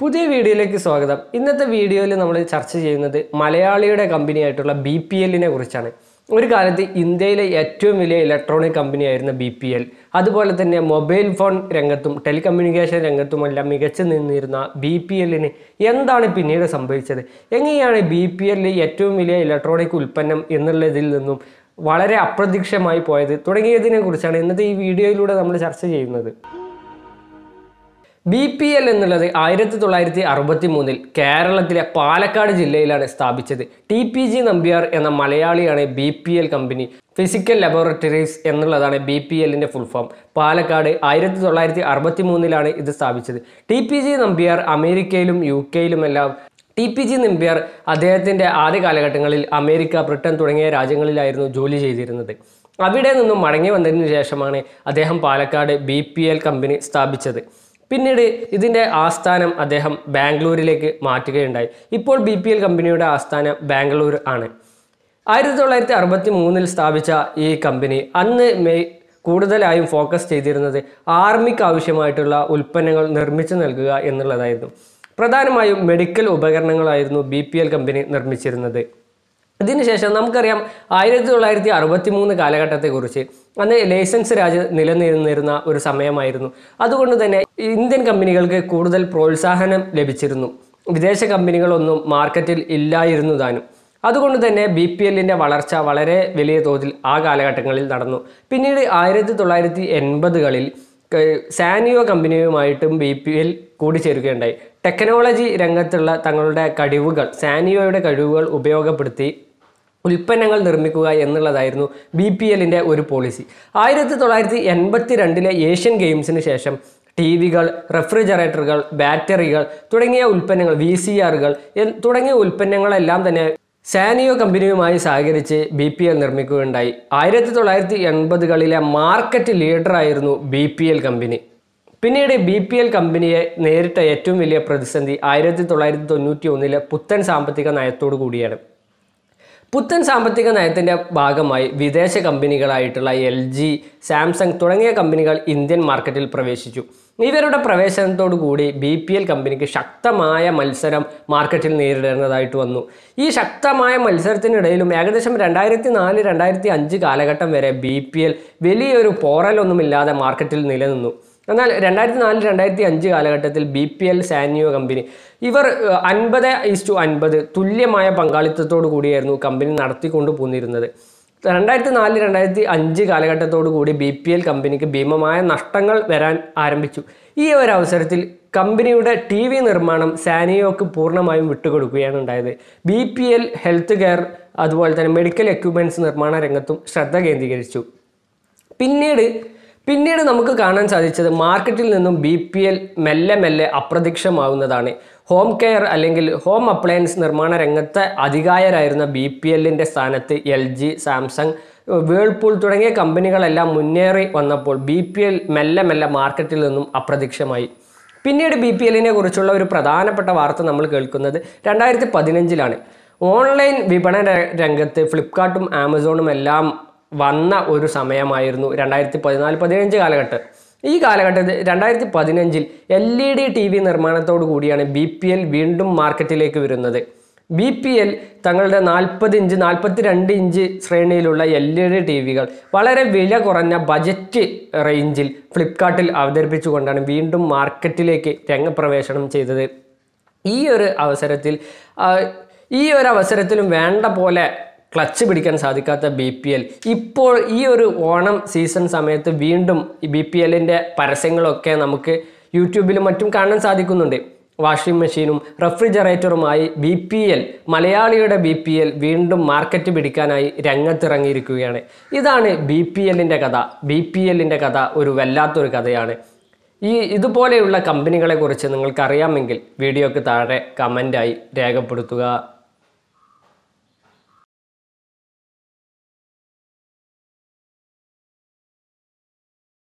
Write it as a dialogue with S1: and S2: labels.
S1: പുതിയ വീഡിയോയിലേക്ക് സ്വാഗതം. ഇന്നത്തെ വീഡിയോയിൽ നമ്മൾ ചർച്ച ചെയ്യുന്നത് മലയാളിയുടെ കമ്പനിയായിട്ടുള്ള ബി പി എല്ലിനെ കുറിച്ചാണ്. ഒരു കാലത്ത് ഇന്ത്യയിലെ ഏറ്റവും വലിയ ഇലക്ട്രോണിക് കമ്പനിയായിരുന്ന ബി പി എൽ. അതുപോലെ തന്നെ മൊബൈൽ ഫോൺ രംഗത്തും ടെലികമ്മ്യൂണിക്കേഷൻ രംഗത്തുമെല്ലാം മികച്ചു നിന്നിരുന്ന ബി പി എല്ലിന് എന്താണ് പിന്നീട് സംഭവിച്ചത്? എങ്ങനെയാണ് ബി പി എല്ലിൽ ഏറ്റവും വലിയ ഇലക്ട്രോണിക് ഉൽപ്പന്നം എന്നുള്ളതിൽ നിന്നും വളരെ അപ്രതീക്ഷമായി പോയത് തുടങ്ങിയതിനെ കുറിച്ചാണ് ഇന്നത്തെ ഈ വീഡിയോയിലൂടെ നമ്മൾ ചർച്ച ചെയ്യുന്നത്. ബി പി എൽ എന്നുള്ളത് ആയിരത്തി തൊള്ളായിരത്തി അറുപത്തി മൂന്നിൽ കേരളത്തിലെ പാലക്കാട് ജില്ലയിലാണ് സ്ഥാപിച്ചത്. ടി പി ജി നമ്പ്യാർ എന്ന മലയാളിയാണ് B P L company. Physical laboratories എന്നുള്ളതാണ് ബി പി എല്ലിന്റെ ഫുൾ ഫോം പാലക്കാട് ആയിരത്തി തൊള്ളായിരത്തി അറുപത്തി മൂന്നിലാണ് ഇത് സ്ഥാപിച്ചത്. ടി പി ജി നമ്പ്യാർ അമേരിക്കയിലും യു കെയിലുമെല്ലാം ടി പി ജി നമ്പ്യാർ അദ്ദേഹത്തിന്റെ ആദ്യ കാലഘട്ടങ്ങളിൽ അമേരിക്ക ബ്രിട്ടൻ തുടങ്ങിയ രാജ്യങ്ങളിലായിരുന്നു ജോലി ചെയ്തിരുന്നത്. അവിടെ നിന്നും മടങ്ങി വന്നതിന് ശേഷമാണ് അദ്ദേഹം Palakkad B P L company സ്ഥാപിച്ചത്. പിന്നീട് ഇതിന്റെ ആസ്ഥാനം അദ്ദേഹം ബാംഗ്ലൂരിലേക്ക് മാറ്റുകയുണ്ടായി. ഇപ്പോൾ ബി പി എൽ കമ്പനിയുടെ ആസ്ഥാനം ബാംഗ്ലൂർ ആണ്. ആയിരത്തി തൊള്ളായിരത്തി അറുപത്തി മൂന്നിൽ സ്ഥാപിച്ച ഈ കമ്പനി അന്ന് മെയ് കൂടുതലായും ഫോക്കസ് ചെയ്തിരുന്നത് ആർമിക്ക് ആവശ്യമായിട്ടുള്ള ഉൽപ്പന്നങ്ങൾ നിർമ്മിച്ചു നൽകുക എന്നുള്ളതായിരുന്നു. പ്രധാനമായും മെഡിക്കൽ ഉപകരണങ്ങളായിരുന്നു ബി പി എൽ കമ്പനി നിർമ്മിച്ചിരുന്നത്. ഇതിനുശേഷം നമുക്കറിയാം ആയിരത്തി തൊള്ളായിരത്തി അറുപത്തി മൂന്ന് കാലഘട്ടത്തെക്കുറിച്ച് അന്ന് ലൈസൻസ് രാജ് നിലനിന്നിരുന്ന ഒരു സമയമായിരുന്നു. അതുകൊണ്ട് തന്നെ ഇന്ത്യൻ കമ്പനികൾക്ക് കൂടുതൽ പ്രോത്സാഹനം ലഭിച്ചിരുന്നു. വിദേശ കമ്പനികളൊന്നും മാർക്കറ്റിൽ ഇല്ലായിരുന്നു താനും അതുകൊണ്ട് തന്നെ ബി പി എല്ലിന്റെ വളർച്ച വളരെ വലിയ തോതിൽ ആ കാലഘട്ടങ്ങളിൽ നടന്നു. പിന്നീട് ആയിരത്തി തൊള്ളായിരത്തി എൺപതുകളിൽ സാനിയോ കമ്പനിയുമായിട്ടും ബി പി എൽ കൂടിച്ചേരുകയുണ്ടായി. ടെക്നോളജി രംഗത്തുള്ള തങ്ങളുടെ കഴിവുകൾ സാനിയോയുടെ കഴിവുകൾ ഉപയോഗപ്പെടുത്തി ഉൽപ്പന്നങ്ങൾ നിർമ്മിക്കുക എന്നുള്ളതായിരുന്നു ബി പി എല്ലിന്റെ ഒരു പോളിസി. ആയിരത്തി തൊള്ളായിരത്തി എൺപത്തി രണ്ടിലെ ഏഷ്യൻ ഗെയിംസിന് ശേഷം ടി വികൾ റെഫ്രിജറേറ്ററുകൾ ബാറ്ററികൾ തുടങ്ങിയ ഉൽപ്പന്നങ്ങൾ വി സി ആറുകൾ തുടങ്ങിയ ഉൽപ്പന്നങ്ങളെല്ലാം തന്നെ സാനിയോ കമ്പനിയുമായി സഹകരിച്ച് ബി പി എൽ നിർമ്മിക്കുകയുണ്ടായി. ആയിരത്തി തൊള്ളായിരത്തി എൺപതുകളിലെ മാർക്കറ്റ് ലീഡറായിരുന്നു ബി പി എൽ കമ്പനി. പിന്നീട് ബി പി എൽ കമ്പനിയെ നേരിട്ട ഏറ്റവും വലിയ പ്രതിസന്ധി ആയിരത്തി തൊള്ളായിരത്തി തൊണ്ണൂറ്റി ഒന്നിലെ പുത്തൻ സാമ്പത്തിക നയത്തോടു കൂടിയാണ്. പുത്തൻ സാമ്പത്തിക നയത്തിന്റെ ഭാഗമായി വിദേശ കമ്പനികളായിട്ടുള്ള എൽ ജി സാംസങ് തുടങ്ങിയ കമ്പനികൾ ഇന്ത്യൻ മാർക്കറ്റിൽ പ്രവേശിച്ചു. ഇവരുടെ പ്രവേശനത്തോടു കൂടി ബി പി എൽ കമ്പനിക്ക് ശക്തമായ മത്സരം മാർക്കറ്റിൽ നേരിടേണ്ടതായിട്ട് വന്നു. ഈ ശക്തമായ മത്സരത്തിനിടയിലും ഏകദേശം രണ്ടായിരത്തി നാല് രണ്ടായിരത്തി അഞ്ച് കാലഘട്ടം വരെ ബി പി എൽ വലിയൊരു പോറലൊന്നുമില്ലാതെ മാർക്കറ്റിൽ നിലനിന്നു. എന്നാൽ രണ്ടായിരത്തി നാല് രണ്ടായിരത്തി അഞ്ച് കാലഘട്ടത്തിൽ B P L Sanyo company ഇവർ അൻപത് ടു അൻപത് തുല്യമായ പങ്കാളിത്തത്തോടു കൂടിയായിരുന്നു കമ്പനി നടത്തിക്കൊണ്ട് പോന്നിരുന്നത്. രണ്ടായിരത്തി നാല് രണ്ടായിരത്തി അഞ്ച് കാലഘട്ടത്തോടു കൂടി ബി പി എൽ കമ്പനിക്ക് ഭീമമായ നഷ്ടങ്ങൾ വരാൻ ആരംഭിച്ചു. ഈ ഒരു അവസരത്തിൽ കമ്പനിയുടെ ടി വി നിർമ്മാണം സാനിയോക്ക് പൂർണമായും വിട്ടുകൊടുക്കുകയാണ് ഉണ്ടായത്. B P L health care അതുപോലെ തന്നെ മെഡിക്കൽ എക്യുപ്മെന്റ്സ് നിർമ്മാണ രംഗത്തും ശ്രദ്ധ കേന്ദ്രീകരിച്ചു. പിന്നീട് പിന്നീട് നമുക്ക് കാണാൻ സാധിച്ചത് മാർക്കറ്റിൽ നിന്നും ബി പി എൽ മെല്ലെ മെല്ലെ അപ്രത്യക്ഷമാവുന്നതാണ്. ഹോം കെയർ അല്ലെങ്കിൽ ഹോം അപ്ലയൻസ് നിർമ്മാണ രംഗത്തെ അധികായരായിരുന്ന ബി പി എല്ലിന്റെ സ്ഥാനത്ത് എൽ ജി സാംസങ് വേൾപൂൾ തുടങ്ങിയ കമ്പനികളെല്ലാം മുന്നേറി വന്നപ്പോൾ ബി പി എൽ മെല്ലെ മെല്ലെ മാർക്കറ്റിൽ നിന്നും അപ്രത്യക്ഷമായി. പിന്നീട് ബി പി എല്ലിനെ കുറിച്ചുള്ള ഒരു പ്രധാനപ്പെട്ട വാർത്ത നമ്മൾ കേൾക്കുന്നത് രണ്ടായിരത്തി പതിനഞ്ചിലാണ്. ഓൺലൈൻ വിപണന രംഗത്ത് ഫ്ലിപ്കാർട്ടും ആമസോണും എല്ലാം വന്ന ഒരു സമയമായിരുന്നു രണ്ടായിരത്തി പതിനാല് പതിനഞ്ച് കാലഘട്ടം. ഈ കാലഘട്ടത്തിൽ രണ്ടായിരത്തി പതിനഞ്ചിൽ L E D T V നിർമ്മാണത്തോടു കൂടിയാണ് ബി പി എൽ വീണ്ടും മാർക്കറ്റിലേക്ക് വരുന്നത്. ബി പി എൽ തങ്ങളുടെ നാൽപ്പത് ഇഞ്ച് നാൽപ്പത്തി രണ്ട് ഇഞ്ച് ശ്രേണിയിലുള്ള എൽ ഇ ഡി ടി വികൾ വളരെ വില കുറഞ്ഞ ബജറ്റ് റേഞ്ചിൽ ഫ്ലിപ്കാർട്ടിൽ അവതരിപ്പിച്ചുകൊണ്ടാണ് വീണ്ടും മാർക്കറ്റിലേക്ക് രംഗപ്രവേശനം ചെയ്തത്. ഈ ഒരു അവസരത്തിൽ ഈ ഒരു അവസരത്തിലും വേണ്ട പോലെ ക്ലച്ച് പിടിക്കാൻ സാധിക്കാത്ത ബി പി എൽ ഇപ്പോൾ ഈ ഒരു ഓണം സീസൺ സമയത്ത് വീണ്ടും ബി പി എല്ലിന്റെ പരസ്യങ്ങളൊക്കെ നമുക്ക് യൂട്യൂബിലും മറ്റും കാണാൻ സാധിക്കുന്നുണ്ട്. വാഷിംഗ് മെഷീനും റെഫ്രിജറേറ്ററുമായി ബി പി എൽ മലയാളിയുടെ ബി പി എൽ വീണ്ടും മാർക്കറ്റ് പിടിക്കാനായി രംഗത്തിറങ്ങിയിരിക്കുകയാണ്. ഇതാണ് ബി പി എല്ലിന്റെ കഥ. ബി പി എല്ലിന്റെ കഥ ഒരു വല്ലാത്തൊരു കഥയാണ്. ഈ ഇതുപോലെയുള്ള കമ്പനികളെക്കുറിച്ച് നിങ്ങൾക്കറിയാമെങ്കിൽ വീഡിയോക്ക് താഴെ കമന്റായി രേഖപ്പെടുത്തുക.